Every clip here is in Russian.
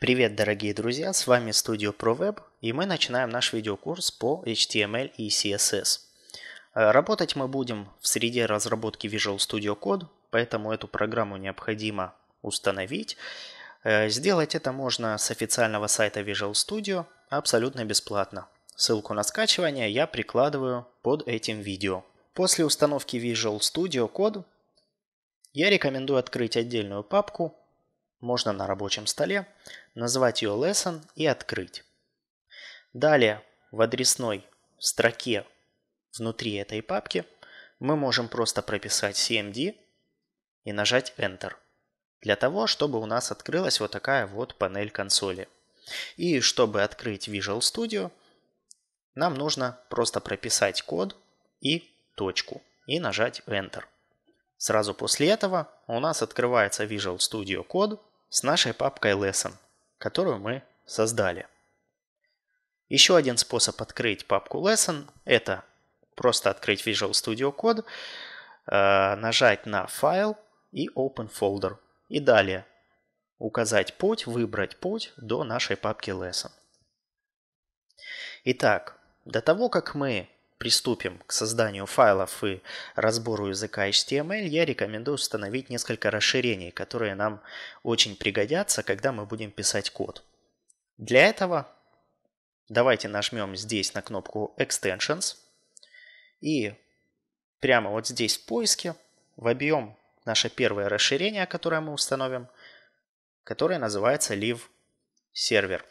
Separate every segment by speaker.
Speaker 1: Привет, дорогие друзья, с вами Studio Pro Web, и мы начинаем наш видеокурс по HTML и CSS. Э, работать мы будем в среде разработки Visual Studio Code, поэтому эту программу необходимо установить. Э, сделать это можно с официального сайта Visual Studio абсолютно бесплатно. Ссылку на скачивание я прикладываю под этим видео. После установки Visual Studio Code я рекомендую открыть отдельную папку можно на рабочем столе, назвать ее lesson и открыть. Далее в адресной строке внутри этой папки мы можем просто прописать cmd и нажать Enter. Для того, чтобы у нас открылась вот такая вот панель консоли. И чтобы открыть Visual Studio, нам нужно просто прописать код и точку и нажать Enter. Сразу после этого у нас открывается Visual Studio Code с нашей папкой Lesson, которую мы создали. Еще один способ открыть папку Lesson – это просто открыть Visual Studio Code, э, нажать на «Файл» и «Open Folder». И далее указать путь, выбрать путь до нашей папки Lesson. Итак, до того, как мы приступим к созданию файлов и разбору языка HTML, я рекомендую установить несколько расширений, которые нам очень пригодятся, когда мы будем писать код. Для этого давайте нажмем здесь на кнопку Extensions и прямо вот здесь в поиске вобьем наше первое расширение, которое мы установим, которое называется Live Server.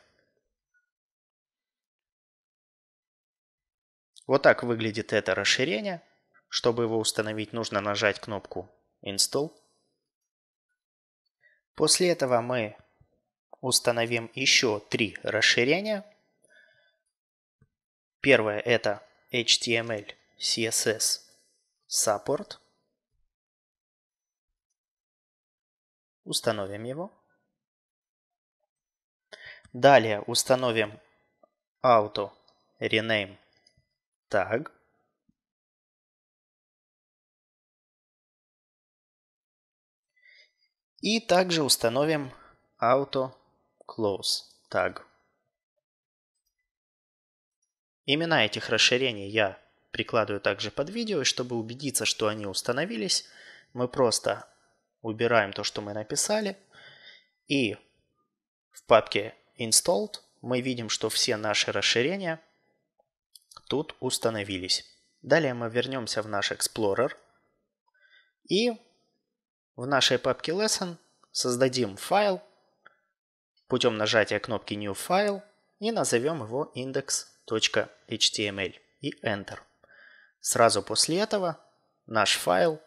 Speaker 1: Вот так выглядит это расширение. Чтобы его установить, нужно нажать кнопку Install. После этого мы установим еще три расширения. Первое это HTML, CSS, Support. Установим его. Далее установим Auto Rename Tag. И также установим Auto Close Tag. Имена этих расширений я прикладываю также под видео, и чтобы убедиться, что они установились, мы просто убираем то, что мы написали, и в папке Installed мы видим, что все наши расширения тут установились. Далее мы вернемся в наш Explorer и в нашей папке Lesson создадим файл путем нажатия кнопки New File и назовем его index.html и Enter. Сразу после этого наш файл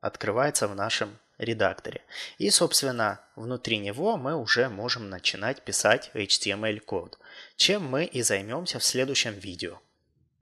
Speaker 1: открывается в нашем редакторе. И, собственно, внутри него мы уже можем начинать писать HTML код, чем мы и займемся в следующем видео.